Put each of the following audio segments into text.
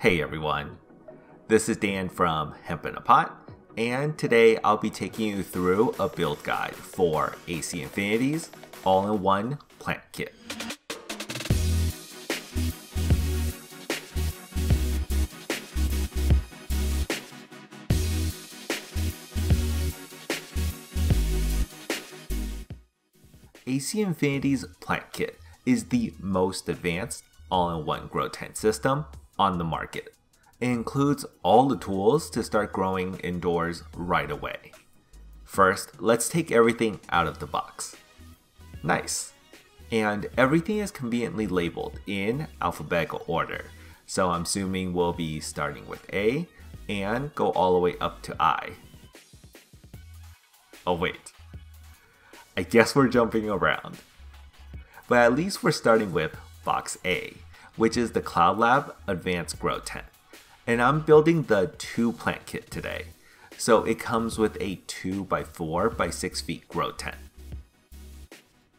Hey everyone, this is Dan from Hemp in a Pot, and today I'll be taking you through a build guide for AC Infinity's all-in-one plant kit. AC Infinity's plant kit is the most advanced all-in-one grow tent system on the market. It includes all the tools to start growing indoors right away. First, let's take everything out of the box. Nice. And everything is conveniently labeled in alphabetical order. So I'm assuming we'll be starting with A and go all the way up to I. Oh wait. I guess we're jumping around. But at least we're starting with box A, which is the Cloudlab Advanced Grow Tent. And I'm building the 2 plant kit today. So it comes with a 2 by 4 by 6 feet grow tent.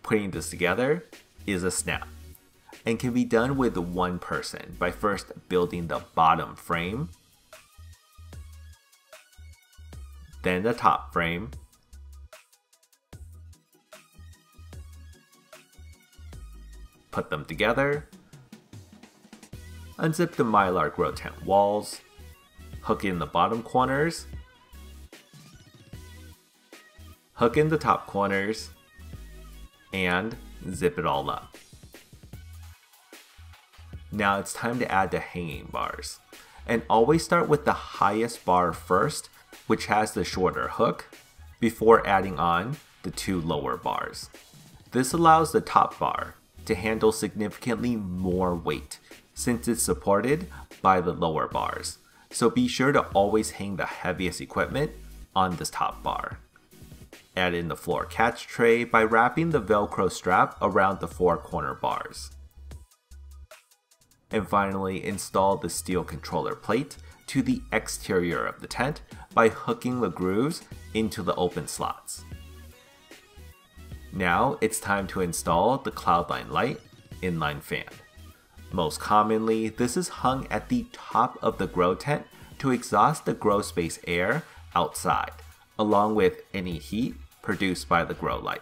Putting this together is a snap and can be done with one person by first building the bottom frame, then the top frame, put them together, unzip the mylar grow tent walls, hook in the bottom corners, hook in the top corners, and zip it all up. Now it's time to add the hanging bars. And always start with the highest bar first, which has the shorter hook, before adding on the two lower bars. This allows the top bar to handle significantly more weight since it's supported by the lower bars. So be sure to always hang the heaviest equipment on this top bar. Add in the floor catch tray by wrapping the velcro strap around the four corner bars. And finally install the steel controller plate to the exterior of the tent by hooking the grooves into the open slots. Now it's time to install the Cloudline Light inline fan. Most commonly, this is hung at the top of the grow tent to exhaust the grow space air outside, along with any heat produced by the grow light.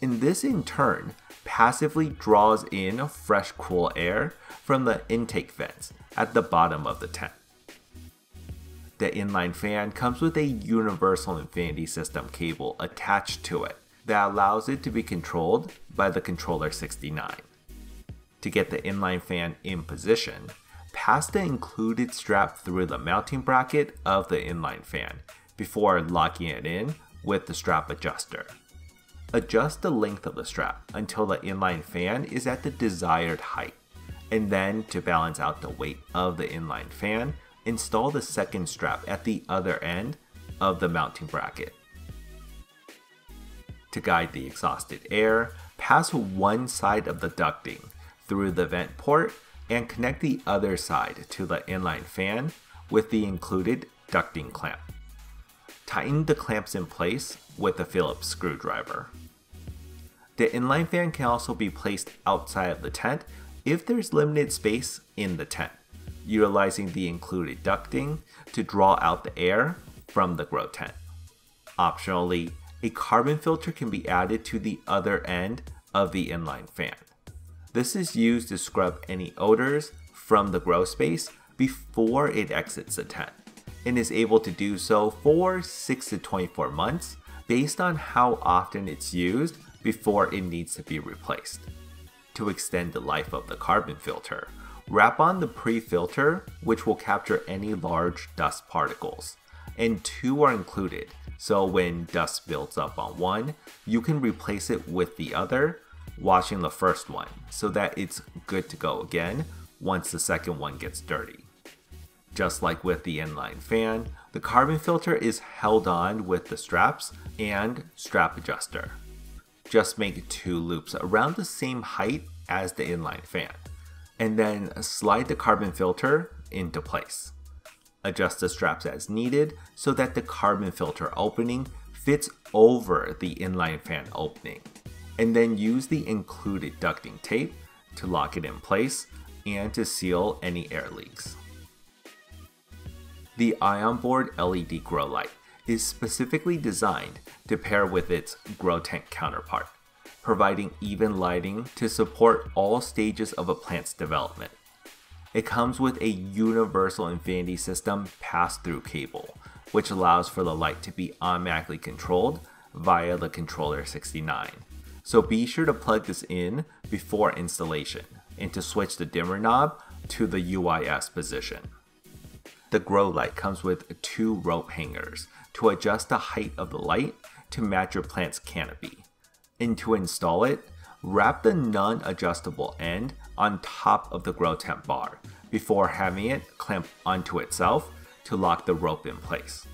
And this in turn passively draws in fresh cool air from the intake vents at the bottom of the tent. The inline fan comes with a universal infinity system cable attached to it that allows it to be controlled by the controller 69. To get the inline fan in position, pass the included strap through the mounting bracket of the inline fan before locking it in with the strap adjuster. Adjust the length of the strap until the inline fan is at the desired height, and then to balance out the weight of the inline fan, install the second strap at the other end of the mounting bracket. To guide the exhausted air, pass one side of the ducting through the vent port and connect the other side to the inline fan with the included ducting clamp. Tighten the clamps in place with a Phillips screwdriver. The inline fan can also be placed outside of the tent if there's limited space in the tent, utilizing the included ducting to draw out the air from the grow tent. Optionally, a carbon filter can be added to the other end of the inline fan. This is used to scrub any odors from the grow space before it exits the tent, and is able to do so for 6 to 24 months based on how often it's used before it needs to be replaced. To extend the life of the carbon filter, wrap on the pre-filter which will capture any large dust particles, and two are included so when dust builds up on one, you can replace it with the other, washing the first one so that it's good to go again once the second one gets dirty. Just like with the inline fan, the carbon filter is held on with the straps and strap adjuster. Just make two loops around the same height as the inline fan, and then slide the carbon filter into place. Adjust the straps as needed so that the carbon filter opening fits over the inline fan opening. And then use the included ducting tape to lock it in place and to seal any air leaks. The Ionboard LED grow light is specifically designed to pair with its grow tank counterpart, providing even lighting to support all stages of a plant's development. It comes with a universal infinity system pass-through cable, which allows for the light to be automatically controlled via the controller 69. So be sure to plug this in before installation and to switch the dimmer knob to the UIS position. The grow light comes with two rope hangers to adjust the height of the light to match your plant's canopy. And to install it, wrap the non-adjustable end on top of the grow tent bar before having it clamp onto itself to lock the rope in place.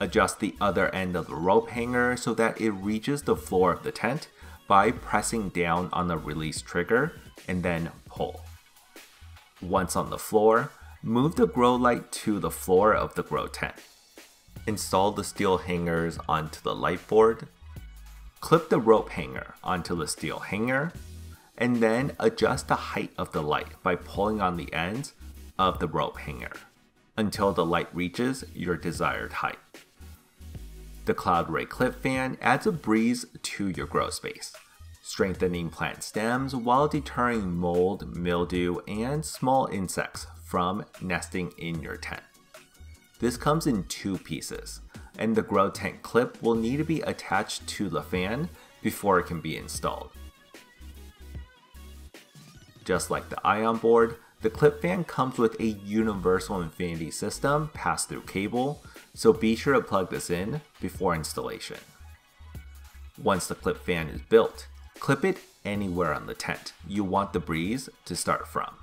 Adjust the other end of the rope hanger so that it reaches the floor of the tent by pressing down on the release trigger and then pull. Once on the floor, move the grow light to the floor of the grow tent. Install the steel hangers onto the light board. Clip the rope hanger onto the steel hanger and then adjust the height of the light by pulling on the ends of the rope hanger until the light reaches your desired height. The Cloudray clip fan adds a breeze to your grow space, strengthening plant stems while deterring mold, mildew, and small insects from nesting in your tent. This comes in two pieces, and the grow tent clip will need to be attached to the fan before it can be installed. Just like the Ionboard, the clip fan comes with a universal infinity system pass-through cable, so be sure to plug this in before installation. Once the clip fan is built, clip it anywhere on the tent you want the breeze to start from.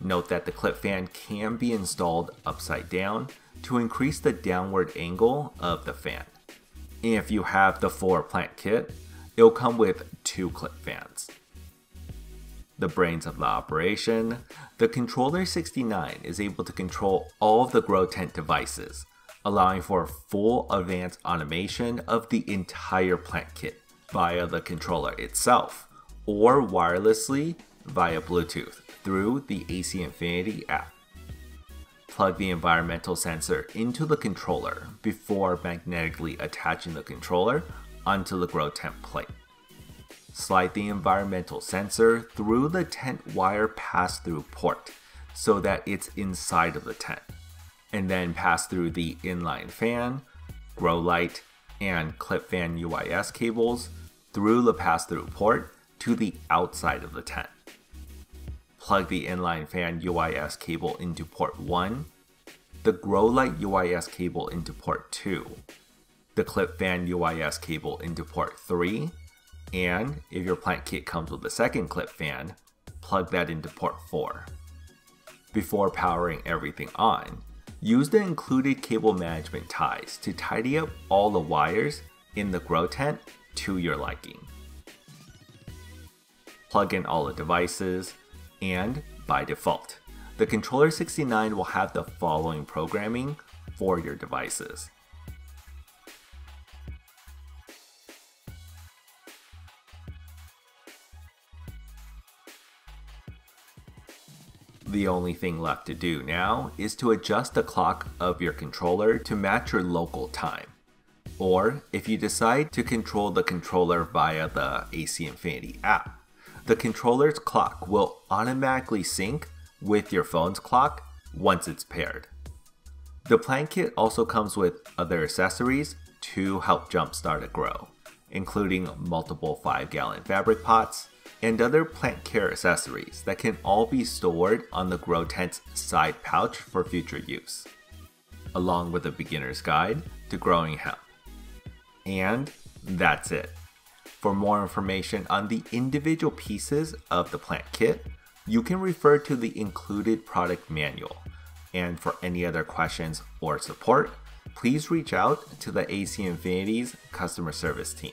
Note that the clip fan can be installed upside down to increase the downward angle of the fan. If you have the full plant kit, it'll come with two clip fans the brains of the operation, the Controller 69 is able to control all of the grow tent devices, allowing for full advanced automation of the entire plant kit via the controller itself, or wirelessly via Bluetooth through the AC Infinity app. Plug the environmental sensor into the controller before magnetically attaching the controller onto the grow tent plate. Slide the environmental sensor through the tent wire pass-through port so that it's inside of the tent, and then pass through the inline fan, grow light, and clip fan UIS cables through the pass-through port to the outside of the tent. Plug the inline fan UIS cable into port 1, the grow light UIS cable into port 2, the clip fan UIS cable into port 3, and if your plant kit comes with a second clip fan, plug that into port 4. Before powering everything on, use the included cable management ties to tidy up all the wires in the grow tent to your liking. Plug in all the devices, and by default, the Controller 69 will have the following programming for your devices. The only thing left to do now is to adjust the clock of your controller to match your local time. Or if you decide to control the controller via the AC Infinity app, the controller's clock will automatically sync with your phone's clock once it's paired. The plant kit also comes with other accessories to help jumpstart a grow, including multiple 5 gallon fabric pots, and other plant care accessories that can all be stored on the grow tent's side pouch for future use, along with a beginner's guide to growing hemp. And that's it. For more information on the individual pieces of the plant kit, you can refer to the included product manual. And for any other questions or support, please reach out to the AC Infinity's customer service team.